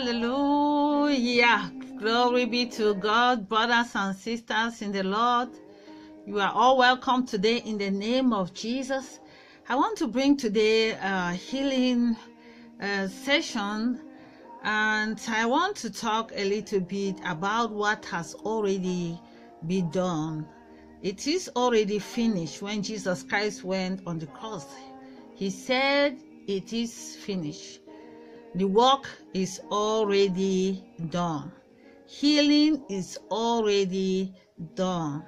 Hallelujah. Glory be to God, brothers and sisters in the Lord. You are all welcome today in the name of Jesus. I want to bring today a healing uh, session and I want to talk a little bit about what has already been done. It is already finished when Jesus Christ went on the cross. He said, It is finished. The work is already done. Healing is already done.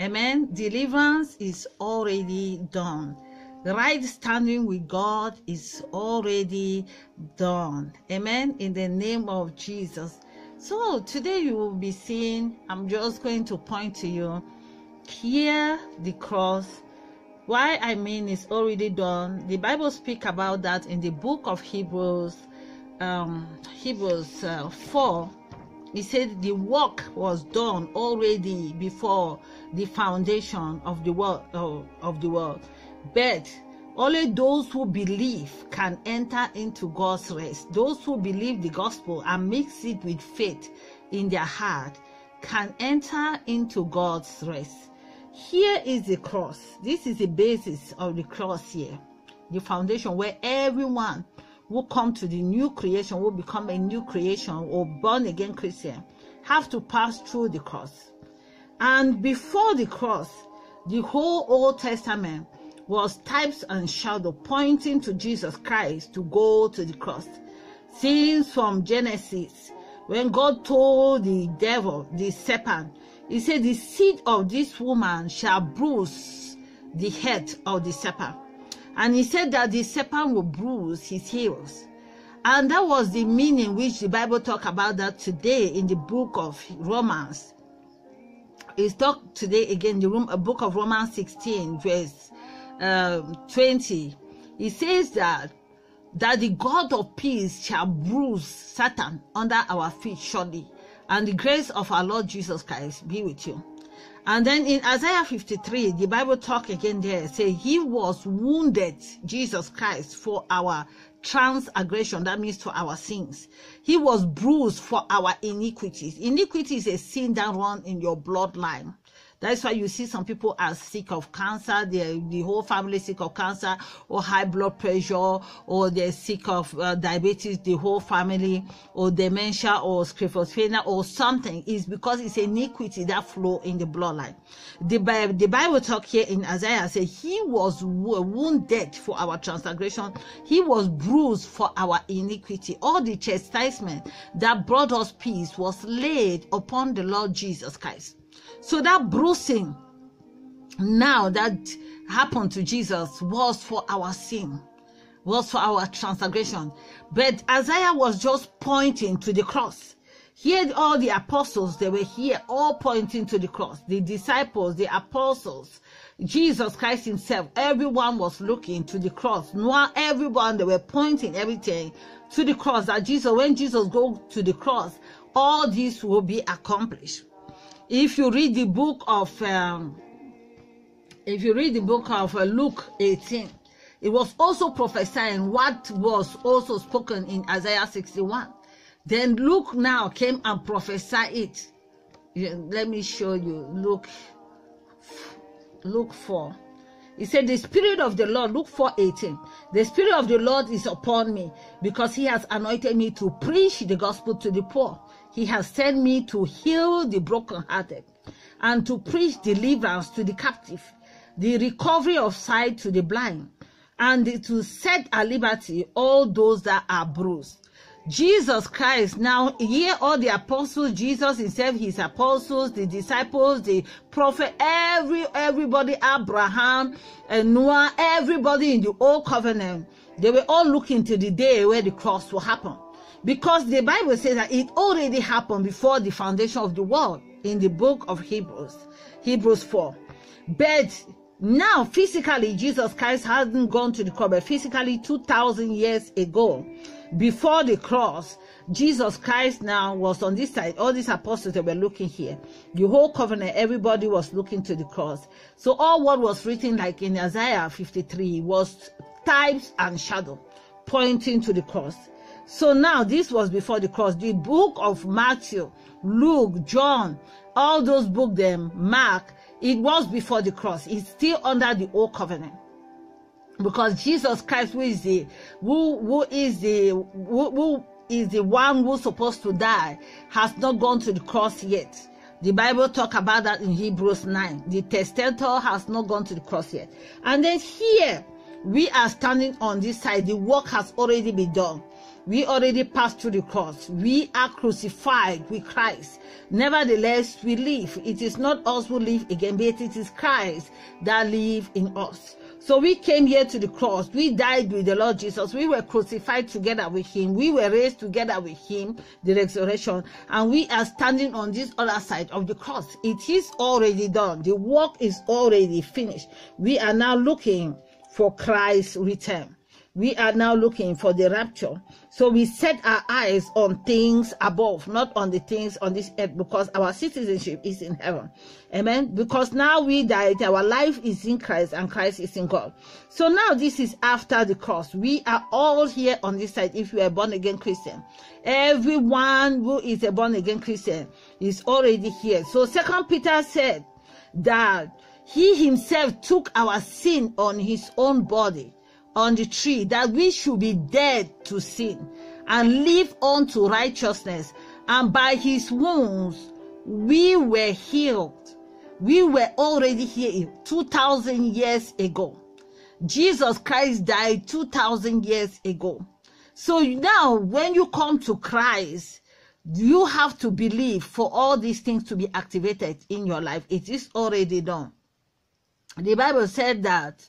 Amen. Deliverance is already done. Right standing with God is already done. Amen. In the name of Jesus. So today you will be seeing, I'm just going to point to you here the cross. Why I mean it's already done. The Bible speak about that in the book of Hebrews um, Hebrews uh, 4, he said the work was done already before the foundation of the world uh, of the world. But only those who believe can enter into God's rest. Those who believe the gospel and mix it with faith in their heart can enter into God's rest. Here is the cross. This is the basis of the cross here. The foundation where everyone who come to the new creation, will become a new creation or born again Christian, have to pass through the cross. And before the cross, the whole Old Testament was types and shadow pointing to Jesus Christ to go to the cross. Since from Genesis, when God told the devil, the serpent, he said, The seed of this woman shall bruise the head of the serpent. And he said that the serpent will bruise his heels. And that was the meaning which the Bible talk about that today in the book of Romans. It's talk today again, the room, a book of Romans 16, verse um, 20. It says that that the God of peace shall bruise Satan under our feet shortly, and the grace of our Lord Jesus Christ be with you. And then in Isaiah 53, the Bible talk again there, say he was wounded, Jesus Christ, for our transgression. That means for our sins. He was bruised for our iniquities. Iniquity is a sin that run in your bloodline. That's why you see some people are sick of cancer, the the whole family sick of cancer, or high blood pressure, or they're sick of uh, diabetes, the whole family, or dementia, or schizophrenia, or something. Is because it's iniquity that flow in the bloodline. The Bible, the Bible talk here in Isaiah say he was wounded for our transgression, he was bruised for our iniquity. All the chastisement that brought us peace was laid upon the Lord Jesus Christ. So that bruising now that happened to Jesus was for our sin, was for our transgression. But Isaiah was just pointing to the cross. Here, all the apostles, they were here, all pointing to the cross. The disciples, the apostles, Jesus Christ Himself, everyone was looking to the cross. Now, everyone, they were pointing everything to the cross. That Jesus, when Jesus go to the cross, all this will be accomplished if you read the book of um, if you read the book of uh, luke 18 it was also prophesying what was also spoken in isaiah 61 then luke now came and prophesied it. Let me show you luke luke 4 he said the spirit of the lord luke 4 18 the spirit of the lord is upon me because he has anointed me to preach the gospel to the poor he has sent me to heal the brokenhearted and to preach deliverance to the captive, the recovery of sight to the blind, and to set at liberty all those that are bruised. Jesus Christ, now here all the apostles, Jesus himself, his apostles, the disciples, the prophet, every everybody, Abraham and Noah, everybody in the old covenant, they were all looking to the day where the cross will happen because the Bible says that it already happened before the foundation of the world in the book of Hebrews, Hebrews 4. But now, physically, Jesus Christ hasn't gone to the cross, but physically, 2,000 years ago, before the cross, Jesus Christ now was on this side. All these apostles that were looking here. The whole covenant, everybody was looking to the cross. So all what was written like in Isaiah 53 was types and shadow pointing to the cross. So now this was before the cross. The book of Matthew, Luke, John, all those book them Mark, it was before the cross. It's still under the old covenant. Because Jesus Christ, who is the who who is the who, who is the one who's supposed to die, has not gone to the cross yet. The Bible talk about that in Hebrews 9. The testator has not gone to the cross yet. And then here, we are standing on this side. The work has already been done. We already passed through the cross. We are crucified with Christ. Nevertheless, we live. It is not us who live again, but it is Christ that live in us. So we came here to the cross. We died with the Lord Jesus. We were crucified together with him. We were raised together with him, the resurrection. And we are standing on this other side of the cross. It is already done. The work is already finished. We are now looking for Christ's return. We are now looking for the rapture. So we set our eyes on things above, not on the things on this earth, because our citizenship is in heaven. Amen. Because now we died, our life is in Christ and Christ is in God. So now this is after the cross. We are all here on this side if you are born again Christian. Everyone who is a born again Christian is already here. So Second Peter said that he himself took our sin on his own body on the tree that we should be dead to sin and live unto righteousness. And by his wounds we were healed. We were already healed 2000 years ago. Jesus christ died 2000 years ago. So now when you come to christ you have to believe for all these things to be activated in your life. It is already done. The bible said that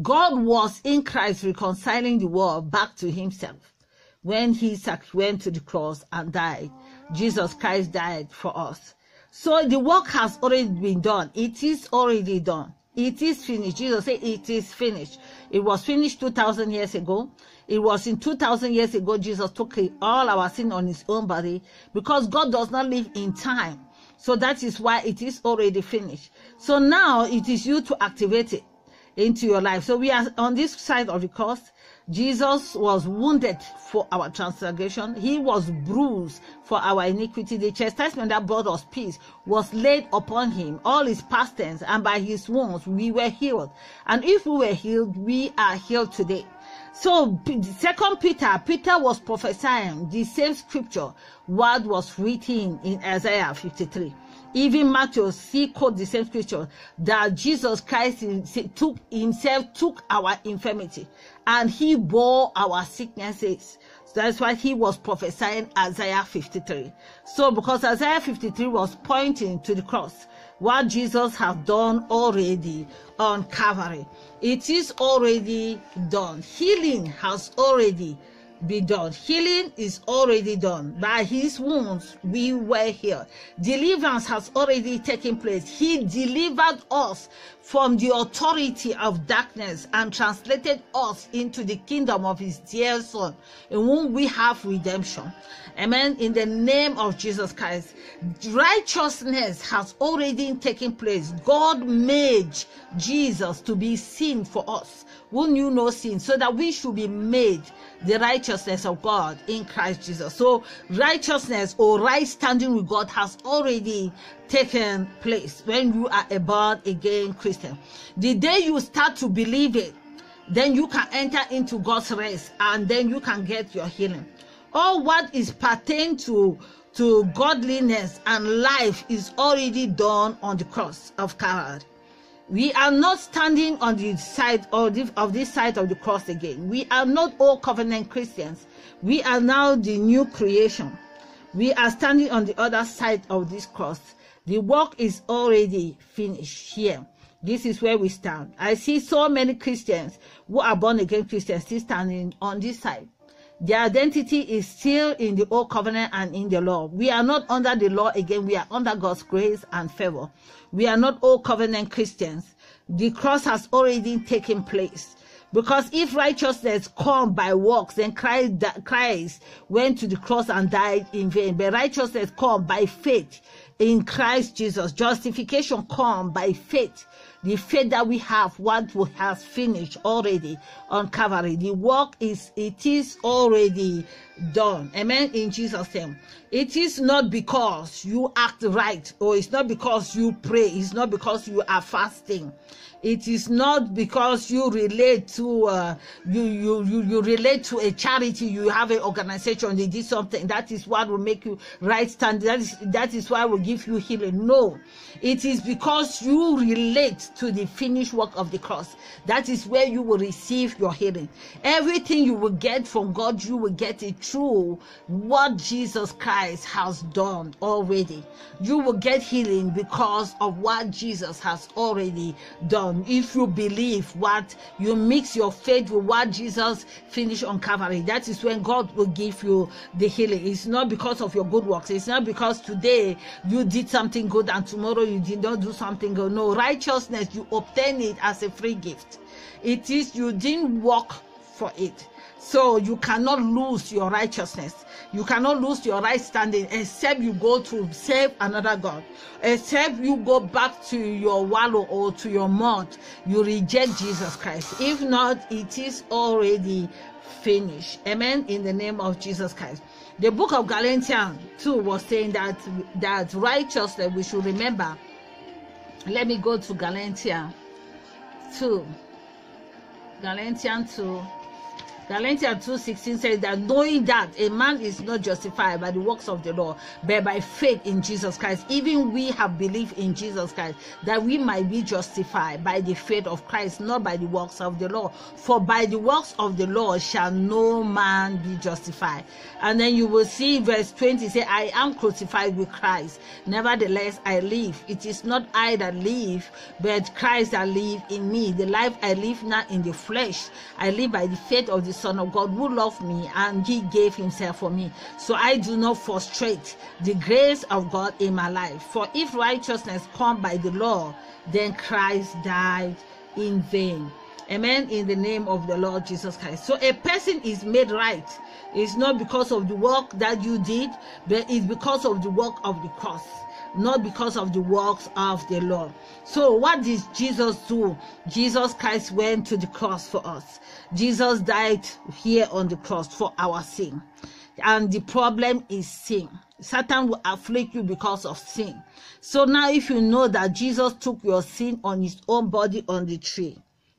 God was in Christ reconciling the world back to himself. When he went to the cross and died, Jesus Christ died for us. So the work has already been done. It is already done. It is finished. Jesus said it is finished. It was finished 2,000 years ago. It was in 2,000 years ago Jesus took all our sin on his own body because God does not live in time. So that is why it is already finished. So now it is you to activate it into your life. So we are on this side of the cross. Jesus was wounded for our transgression. He was bruised for our iniquity. The chastisement that brought us peace was laid upon him, all his past tense, and by his wounds we were healed. And if we were healed, we are healed today. So, Second Peter, Peter was prophesying the same scripture Word was written in Isaiah 53 even Matthew see quote the same scripture that Jesus Christ took himself took our infirmity and he bore our sicknesses. So that's why he was prophesying Isaiah 53. So because Isaiah 53 was pointing to the cross, what Jesus has done already on Calvary. It is already done. Healing has already be done. Healing is already done. By his wounds, we were healed. Deliverance has already taken place. He delivered us from the authority of darkness and translated us into the kingdom of his dear son, in whom we have redemption. Amen. In the name of Jesus Christ, righteousness has already taken place. God made Jesus to be sin for us who knew no sin, so that we should be made the righteousness of God in Christ Jesus. So, righteousness or right standing with God has already taken place when you are a born again Christian. The day you start to believe it, then you can enter into God's rest and then you can get your healing. All what is pertain to to godliness and life is already done on the cross of Calvary we are not standing on the side of, the, of this side of the cross again. We are not all covenant Christians. We are now the new creation. We are standing on the other side of this cross. The work is already finished here. This is where we stand. I see so many Christians who are born again Christians still standing on this side. Their identity is still in the old covenant and in the law. We are not under the law again. We are under God's grace and favor. We are not old covenant Christians. The cross has already taken place. Because if righteousness come by works, then Christ, Christ went to the cross and died in vain. But righteousness come by faith in Christ Jesus. Justification come by faith. The faith that we have, what we have finished already on Calvary. The work is, it is already done. Amen. In Jesus' name. It is not because you act right or it's not because you pray. It's not because you are fasting it is not because you relate to uh, you, you you you relate to a charity you have an organization they did something that is what will make you right stand that is that is why will give you healing. No. It is because you relate to the finished work of the cross. That is where you will receive your healing. Everything you will get from god you will get it through what jesus christ has done already. You will get healing because of what jesus has already done down if you believe what you mix your faith with what Jesus finished on Calvary. That is when God will give you the healing. It's not because of your good works. It's not because today you did something good and tomorrow you did not do something good. No, righteousness, you obtain it as a free gift. It is you didn't work for it. So you cannot lose your righteousness. You cannot lose your right standing except you go to save another God. Except you go back to your wallow or to your mud. You reject Jesus Christ. If not, it is already finished. Amen. In the name of Jesus Christ. The book of Galatians 2 was saying that that righteousness we should remember. Let me go to Galatians 2. Galatians 2 Galatians 2:16 says that knowing that a man is not justified by the works of the law, but by faith in Jesus Christ, even we have believed in Jesus Christ, that we might be justified by the faith of Christ, not by the works of the law. For by the works of the law shall no man be justified. And then you will see verse 20 say, I am crucified with Christ. Nevertheless, I live. It is not I that live, but Christ that live in me. The life I live now in the flesh, I live by the faith of the Son of God who loved me and he gave himself for me. So I do not frustrate the grace of God in my life. For if righteousness come by the law, then Christ died in vain. Amen. In the name of the Lord Jesus Christ. So a person is made right. It's not because of the work that you did, but it's because of the work of the cross not because of the works of the law. So, what did Jesus do? Jesus Christ went to the cross for us. Jesus died here on the cross for our sin. And the problem is sin. Satan will afflict you because of sin. So now, if you know that Jesus took your sin on his own body on the tree,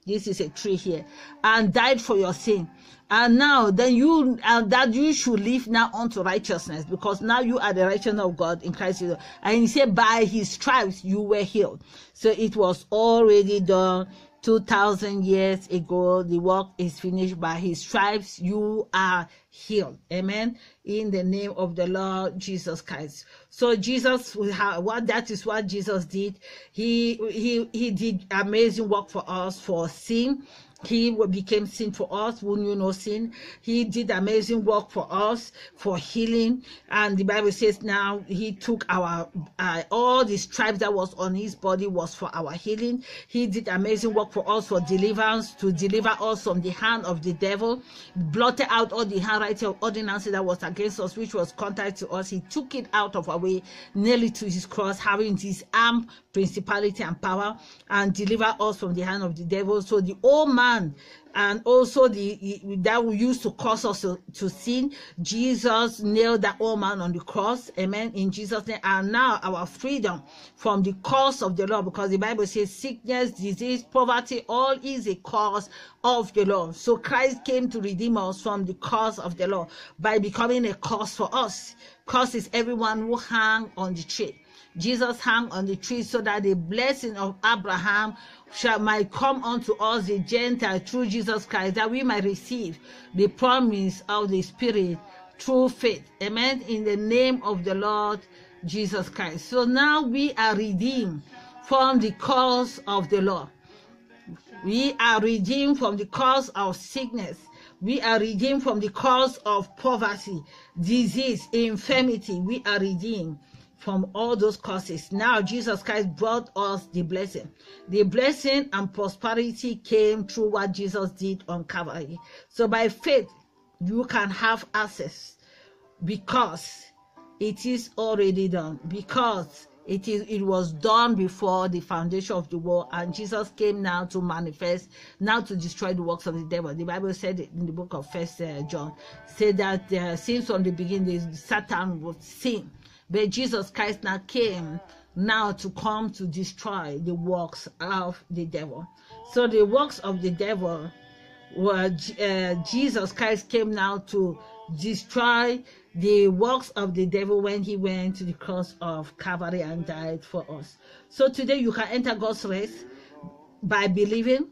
this is a tree here, and died for your sin, and now then you and that you should live now unto righteousness because now you are the righteousness of god in christ Jesus. and he said by his stripes you were healed. So it was already done 2000 years ago. The work is finished. By his stripes you are healed. Amen. In the name of the lord jesus christ so jesus what that is what jesus did he he he did amazing work for us for sin he became sin for us who knew no sin. He did amazing work for us for healing. And the Bible says now he took our uh, all the stripes that was on his body was for our healing. He did amazing work for us for deliverance to deliver us from the hand of the devil, blotted out all the handwriting of ordinances that was against us, which was contrary to us. He took it out of our way, nailed it to his cross, having his arm, principality, and power, and deliver us from the hand of the devil. So the old man and also the that we used to cause us to, to sin. Jesus nailed that old man on the cross. Amen. In jesus name. And now our freedom from the cause of the law. Because the bible says sickness disease poverty all is a cause of the law. So christ came to redeem us from the cause of the law by becoming a cause for us. Cause is everyone who hang on the tree jesus hung on the tree so that the blessing of abraham shall might come unto us the Gentile through Jesus Christ, that we might receive the promise of the Spirit through faith. Amen. In the name of the Lord Jesus Christ. So now we are redeemed from the cause of the law. We are redeemed from the cause of sickness. We are redeemed from the cause of poverty, disease, infirmity. We are redeemed from all those causes. Now Jesus Christ brought us the blessing. The blessing and prosperity came through what Jesus did on Calvary. So by faith, you can have access because it is already done. Because It is it was done before the foundation of the world, and Jesus came now to manifest, now to destroy the works of the devil. The Bible said in the book of First uh, John, said that uh, since from the beginning Satan was sin, but Jesus Christ now came now to come to destroy the works of the devil. So the works of the devil were uh, Jesus Christ came now to destroy the works of the devil when he went to the cross of Calvary and died for us. So today you can enter God's rest by believing.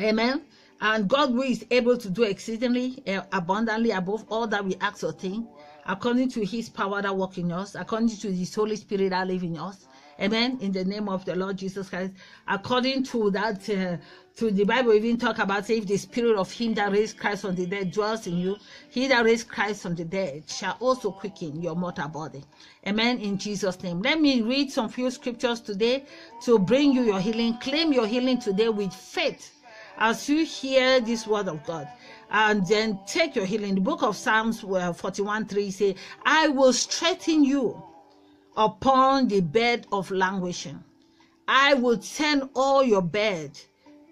Amen. And God will is able to do exceedingly uh, abundantly above all that we ask or think, according to his power that work in us, according to his Holy Spirit that live in us. Amen. In the name of the Lord Jesus Christ, according to that, uh, to the Bible, even talk about if the spirit of him that raised Christ from the dead dwells in you, he that raised Christ from the dead shall also quicken your mortal body. Amen. In Jesus' name. Let me read some few scriptures today to bring you your healing. Claim your healing today with faith as you hear this word of God and then take your healing. The book of Psalms uh, 41 3 say, I will strengthen you upon the bed of languishing. I will turn all your bed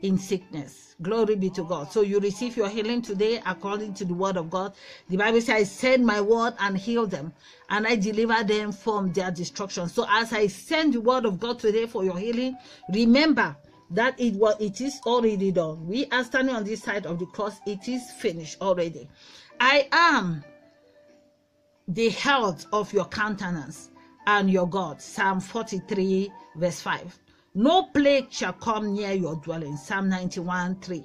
in sickness. Glory be to God. So you receive your healing today according to the word of God. The Bible says, I send my word and heal them, and I deliver them from their destruction. So as I send the word of God today for your healing, remember that it was it is already done. We are standing on this side of the cross, it is finished already. I am the health of your countenance and your God. Psalm 43, verse 5. No plague shall come near your dwelling. Psalm 91, 3.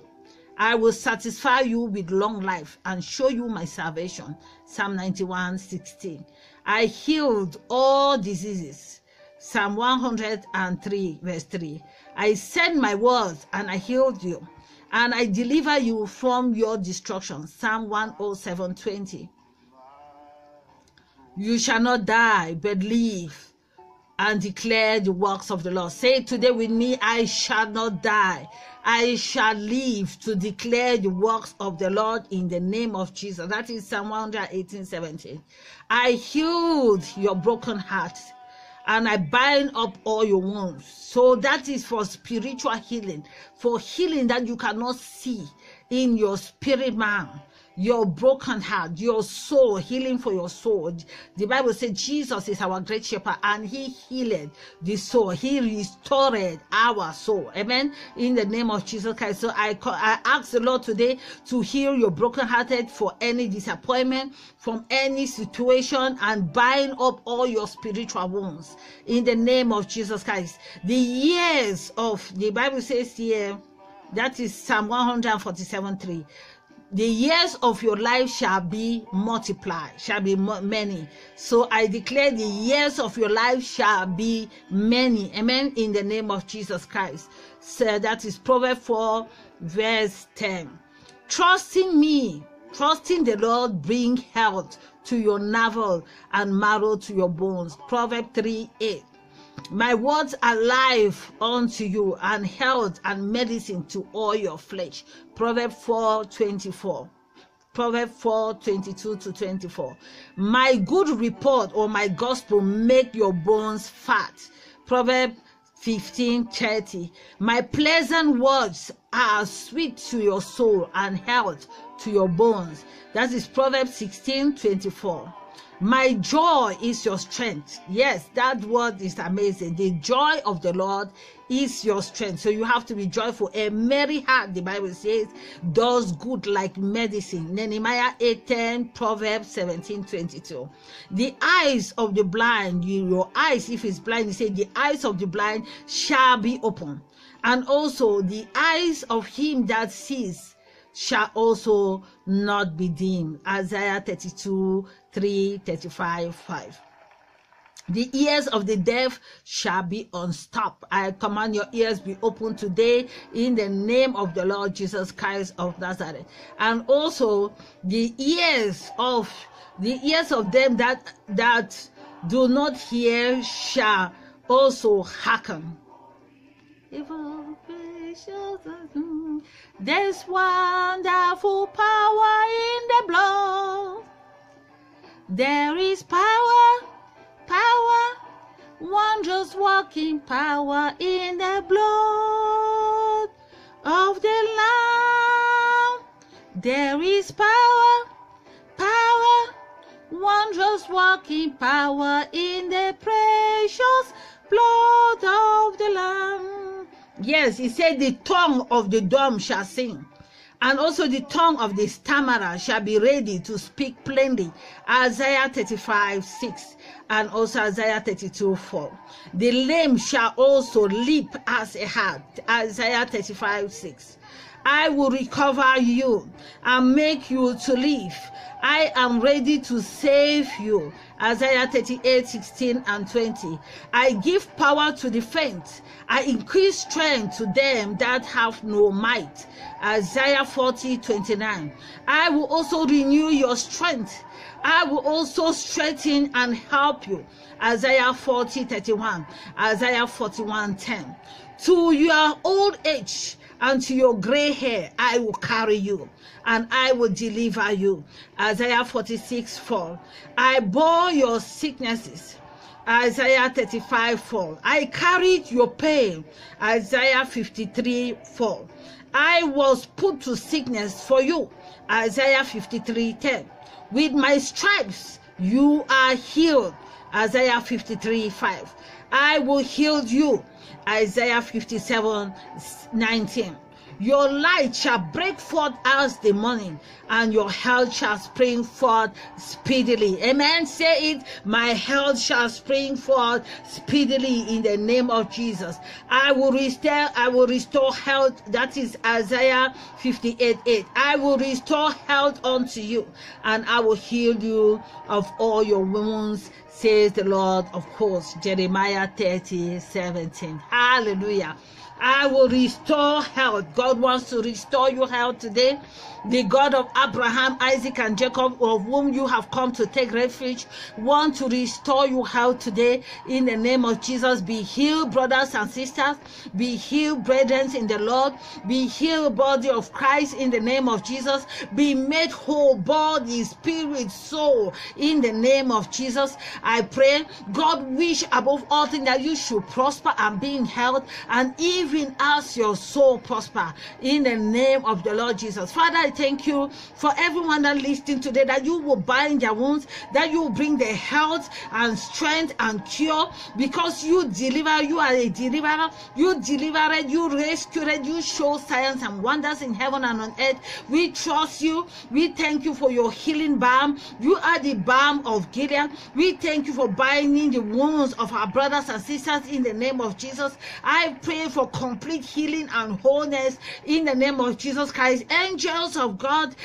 I will satisfy you with long life and show you my salvation. Psalm 91, 16. I healed all diseases. Psalm 103, verse 3. I sent my words and I healed you, and I deliver you from your destruction. Psalm 107, 20. You shall not die, but live and declare the works of the Lord. Say today with me, I shall not die. I shall live to declare the works of the Lord in the name of Jesus. That is Psalm 118, 17. I healed your broken heart and I bind up all your wounds. So that is for spiritual healing, for healing that you cannot see in your spirit man your broken heart, your soul, healing for your soul. The Bible says Jesus is our great shepherd and he healed the soul. He restored our soul. Amen. In the name of Jesus Christ. So I, I ask the Lord today to heal your broken hearted for any disappointment, from any situation and bind up all your spiritual wounds in the name of Jesus Christ. The years of the Bible says here, that is Psalm 147 3 the years of your life shall be multiplied, shall be many. So I declare the years of your life shall be many. Amen. In the name of Jesus Christ. So that is Proverbs 4, verse 10. Trusting me, trusting the Lord, bring health to your navel and marrow to your bones. Proverbs 3, 8. My words are life unto you, and health and medicine to all your flesh. Proverbs 4 24. Proverbs 4 22 to 24. My good report or my gospel make your bones fat. Proverbs 15 30. My pleasant words are sweet to your soul and health to your bones. That is Proverbs 16 24. My joy is your strength. Yes, that word is amazing. The joy of the Lord is your strength. So you have to be joyful. A merry heart, the Bible says, does good like medicine. Nehemiah 8:10, Proverbs 17:22. The eyes of the blind, your eyes, if it's blind, he said, the eyes of the blind shall be open. And also the eyes of him that sees shall also not be dim. Isaiah 32, 3, 35, 5. The ears of the deaf shall be unstopped. I command your ears be open today in the name of the Lord Jesus Christ of Nazareth. And also the ears of the ears of them that that do not hear shall also hearken. There's wonderful power in the blood. There is power, power, wondrous working power in the blood of the Lamb. There is power, power, wondrous working power in the precious blood. Yes, he said, The tongue of the dumb shall sing and also the tongue of the stammerer shall be ready to speak plainly. Isaiah 35 6 and also Isaiah 32 4. The lame shall also leap as a hart. Isaiah 35 6. I will recover you and make you to live. I am ready to save you. Isaiah 38 16 and 20. I give power to the faint. I increase strength to them that have no might. Isaiah 40 29. I will also renew your strength. I will also strengthen and help you. Isaiah 40 31. Isaiah 41 10. To your old age, and to your gray hair I will carry you, and I will deliver you. Isaiah 46 4. I bore your sicknesses. Isaiah 35 4. I carried your pain. Isaiah 53 4. I was put to sickness for you. Isaiah 53 10. With my stripes you are healed. Isaiah 53 5. I will heal you. Isaiah 57 19. Your light shall break forth as the morning, and your health shall spring forth speedily. Amen. Say it. My health shall spring forth speedily in the name of Jesus. I will restore, I will restore health. That is Isaiah 58 8. I will restore health unto you, and I will heal you of all your wounds, says the Lord of hosts. Jeremiah 30 17. Hallelujah. I will restore health. God wants to restore your health today. The God of Abraham, Isaac, and Jacob, of whom you have come to take refuge, want to restore your health today in the name of Jesus. Be healed, brothers and sisters. Be healed, brethren in the Lord. Be healed, body of Christ, in the name of Jesus. Be made whole, body, spirit, soul, in the name of Jesus. I pray, God wish above all things that you should prosper and be in health, and even as your soul prosper, in the name of the Lord Jesus. Father, I thank you for everyone that listening today that you will bind their wounds, that you will bring their health and strength and cure because you deliver, you are a deliverer, you delivered, you rescued, you show signs and wonders in heaven and on earth. We trust you. We thank you for your healing balm. You are the balm of Gideon. We thank you for binding the wounds of our brothers and sisters in the name of Jesus. I pray for complete healing and wholeness in the name of Jesus Christ. Angels of God,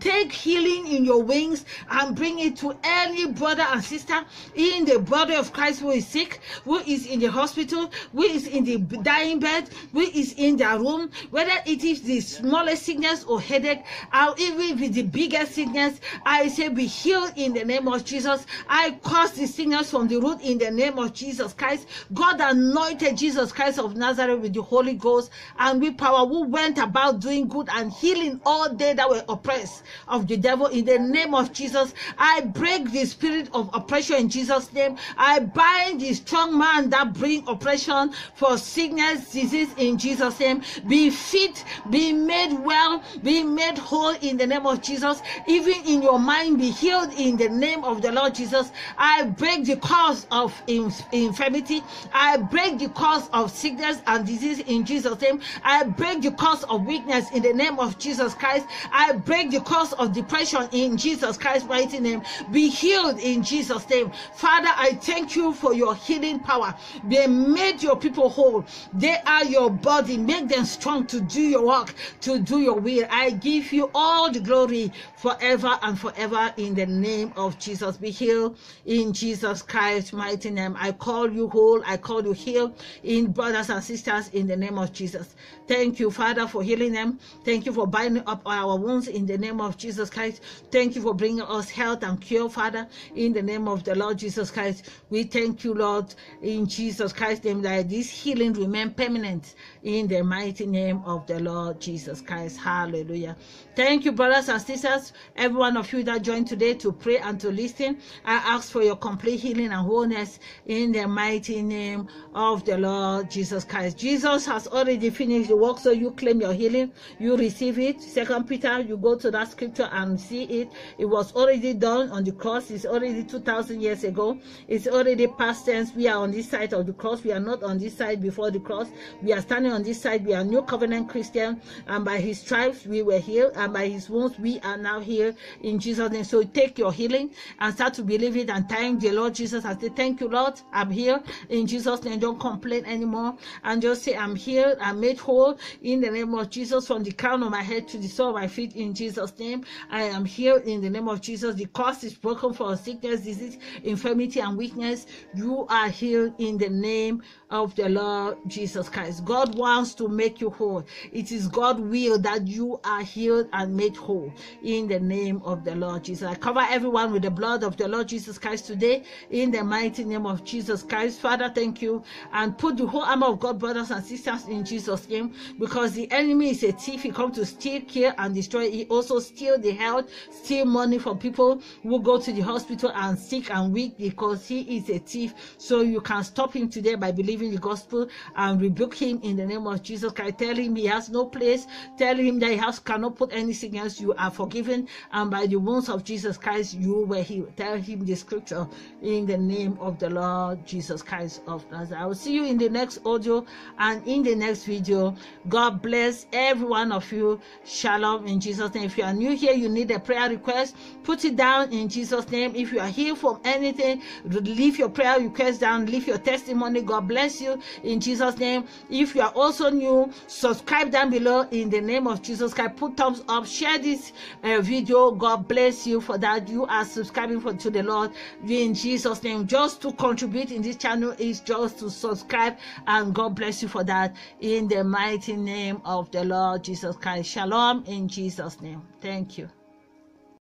take healing in your wings and bring it to any brother and sister in the body of Christ who is sick, who is in the hospital, who is in the dying bed, who is in their room, whether it is the smallest sickness or headache, or even with the biggest sickness, I say be healed in the name of Jesus. I cause the sickness from the root in the name of Jesus Christ. God anointed Jesus Christ of Nazareth with the Holy Ghost and with power, who went about doing good and healing all they that were oppressed of the devil in the name of Jesus. I break the spirit of oppression in Jesus' name. I bind the strong man that bring oppression for sickness, disease in Jesus' name. Be fit, be made well, be made whole in the name of Jesus. Even in your mind, be healed in the name of the Lord Jesus. I break the cause of infirmity. I break the cause of sickness and disease in Jesus' name. I break the curse of weakness in the name of Jesus Christ. I break the curse of depression in Jesus Christ's mighty name. Be healed in Jesus' name. Father, I thank you for your healing power. They made your people whole. They are your body. Make them strong to do your work, to do your will. I give you all the glory forever and forever in the name of Jesus. Be healed in Jesus Christ's mighty name. I call you whole. I call you healed in brothers and sisters in the name of Jesus. Thank you, Father, for healing them. Thank you for binding up our wounds in the name of Jesus Christ. Thank you for bringing us health and cure, Father, in the name of the Lord Jesus Christ. We thank you, Lord, in Jesus Christ's name, that this healing remain permanent in the mighty name of the Lord Jesus Christ. Hallelujah. Thank you, brothers and sisters, every one of you that joined today to pray and to listen. I ask for your complete healing and wholeness in the mighty name of the Lord Jesus Christ. Jesus has already finished the work, so you claim your healing, you receive it. Second Peter, you go to that scripture and see it. It was already done on the cross. It's already 2,000 years ago. It's already past tense. We are on this side of the cross. We are not on this side before the cross. We are standing on this side. We are new covenant Christian, and by his stripes we were healed and by his wounds we are now here in Jesus' name. So take your healing and start to believe it and thank the Lord Jesus and say, Thank you, Lord. I'm here in Jesus' name. Don't complain anymore and just say, I'm here. I'm made whole in the name of Jesus from the crown of my head to the sole of my feet in Jesus' name. I am healed in the name of Jesus. The curse is broken for sickness, disease, infirmity, and weakness. You are healed in the name of the Lord Jesus Christ. God wants to make you whole. It is God's will that you are healed and made whole in the name of the Lord Jesus. I cover everyone with the blood of the Lord Jesus Christ today in the mighty name of Jesus Christ. Father, thank you and put the whole armor of God, brothers and sisters, in Jesus' name because the enemy is a thief. He comes to steal, kill, and destroy. He also steal the health, steal money from people who go to the hospital and sick and weak because he is a thief. So you can stop him today by believing the gospel and rebuke him in the name of Jesus Christ. Tell him he has no place. Tell him that he has cannot put anything else. You are forgiven, and by the wounds of Jesus Christ, you were healed. Tell him the scripture in the name of the Lord Jesus Christ of Nazareth. I will see you in the next audio and in the next video. God bless every one of you. Shalom in Jesus' name. If you are new here, you need a prayer request, put it down in Jesus' name. If you are here from anything, leave your prayer request down, leave your testimony. God bless you in Jesus' name. If you are also new, subscribe down below in the name of Jesus Christ. Put thumbs up, share this uh, video. God bless you for that. You are subscribing for, to the Lord in Jesus' name. Just to contribute in this channel is just to subscribe, and God bless you for that in the mighty name of the Lord Jesus Christ. Shalom in Jesus' name. Thank you.